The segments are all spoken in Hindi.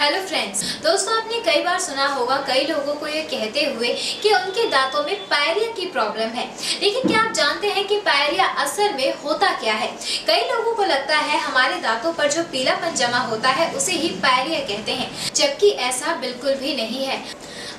हेलो फ्रेंड्स दोस्तों आपने कई बार सुना होगा, कई लोगों को ये कहते हुए कि उनके दांतों में पायरिया की प्रॉब्लम है। लेकिन क्या आप जानते हैं कि पायरिया असल में होता क्या है? कई लोगों को लगता है हमारे दांतों पर जो पीलापन जमा होता है, उसे ही पायरिया कहते हैं, जबकि ऐसा बिल्कुल भी नहीं है।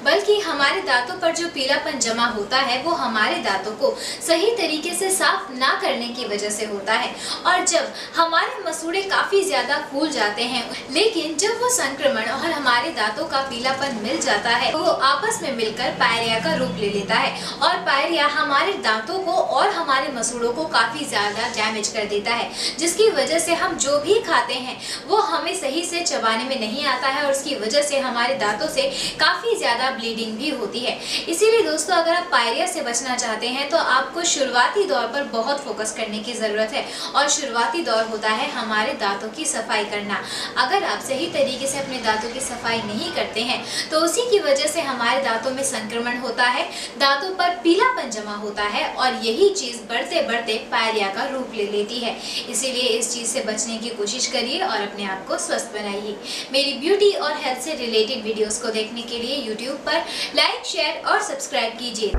बल्कि हमारे दांतों पर जो पीलापन जमा होता है, वो हमारे दांतों को सही तरीके से साफ़ ना करने की वजह से होता है। और जब हमारे मसूड़े काफ़ी ज़्यादा फूल जाते हैं, लेकिन जब वो संक्रमण और हमारे दांतों का पीलापन मिल जाता है तो वो आपस में मिलकर पायरिया का रूप ले लेता है और पायरिया हमारे दांतों को और हमारे मसूड़ों को काफ़ी ज़्यादा डैमेज कर देता है, जिसकी वजह से हम जो भी खाते हैं, वो हमें सही से चबाने में नहीं आता है और उसकी वजह से हमारे दांतों से काफ़ी ज़्यादा ज़्यादा ब्लीडिंग भी होती है। इसीलिए दोस्तों, अगर आप पायरिया से बचना चाहते हैं तो आपको शुरुआती दौर पर बहुत फोकस करने की ज़रूरत है और शुरुआती दौर होता है हमारे दांतों की सफ़ाई करना। अगर आप सही तरीके से अपने दांतों की सफ़ाई नहीं करते हैं तो उसी की वजह से हमारे दांतों में संक्रमण होता है, दांतों पर पीलापन जमा होता है और यही चीज़ बढ़ते बढ़ते पायरिया का रूप ले लेती है। इसीलिए इस चीज़ से बचने की कोशिश करिए और अपने आप को स्वस्थ बनाइए। मेरी ब्यूटी और हेल्थ से रिलेटेड वीडियोस को देखने के लिए यूट्यूब पर लाइक शेयर और सब्सक्राइब कीजिए।